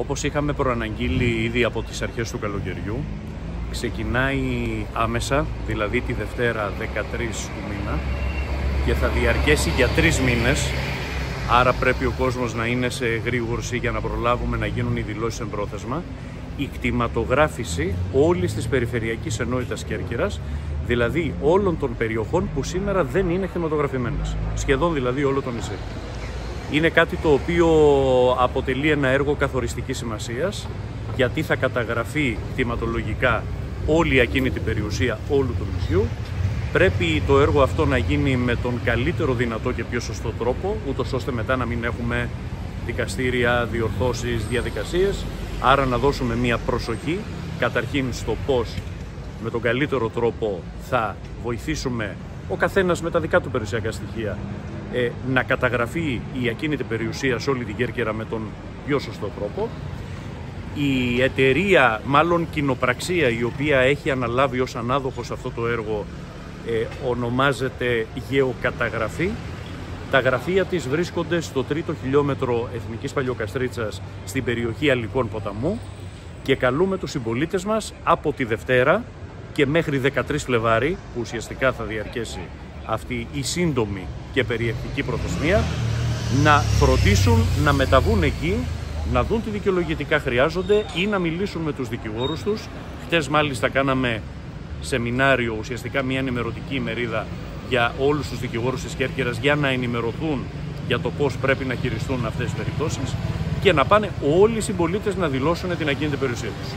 Όπως είχαμε προαναγγείλει ήδη από τις αρχές του καλοκαιριού, ξεκινάει άμεσα, δηλαδή τη Δευτέρα 13 του μήνα και θα διαρκέσει για τρεις μήνες, άρα πρέπει ο κόσμος να είναι σε γρήγορση για να προλάβουμε να γίνουν οι δηλώσεις πρόθεσμα, η κτηματογράφηση όλης της περιφερειακής ενότητας Κέρκυρας, δηλαδή όλων των περιοχών που σήμερα δεν είναι κτηματογραφημένες, σχεδόν δηλαδή όλο το νησί. Είναι κάτι το οποίο αποτελεί ένα έργο καθοριστικής σημασίας γιατί θα καταγραφεί κτηματολογικά όλη η ακίνητη περιουσία όλου του νησιού. Πρέπει το έργο αυτό να γίνει με τον καλύτερο δυνατό και πιο σωστό τρόπο, ούτως ώστε μετά να μην έχουμε δικαστήρια, διορθώσεις, διαδικασίες. Άρα να δώσουμε μία προσοχή καταρχήν στο πώς με τον καλύτερο τρόπο θα βοηθήσουμε ο καθένας με τα δικά του περιουσιακά στοιχεία ε, να καταγραφεί η ακίνητη περιουσία σε όλη την Κέρκυρα με τον πιο σωστό τρόπο. Η εταιρεία, μάλλον κοινοπραξία, η οποία έχει αναλάβει ως ανάδοχος αυτό το έργο ε, ονομάζεται Γεωκαταγραφή. Τα γραφεία της βρίσκονται στο τρίτο χιλιόμετρο Εθνικής Παλιοκαστρίτσας στην περιοχή Αλικών Ποταμού και καλούμε τους συμπολίτες μας από τη Δευτέρα και μέχρι 13 Φλεβάρι, που ουσιαστικά θα διαρκέσει αυτή η σύντομη και περιεκτική προθεσμία να φροντίσουν να μεταβούν εκεί, να δουν τι δικαιολογητικά χρειάζονται ή να μιλήσουν με τους δικηγόρους τους. Χτες μάλιστα κάναμε σεμινάριο, ουσιαστικά μια ενημερωτική ημερίδα για όλους τους δικηγόρους της Κέρκυρας για να ενημερωθούν για το πώς πρέπει να χειριστούν αυτές τις περιπτώσεις και να πάνε όλοι οι συμπολίτες να δηλώσουν την ακίνητη περιουσία τους.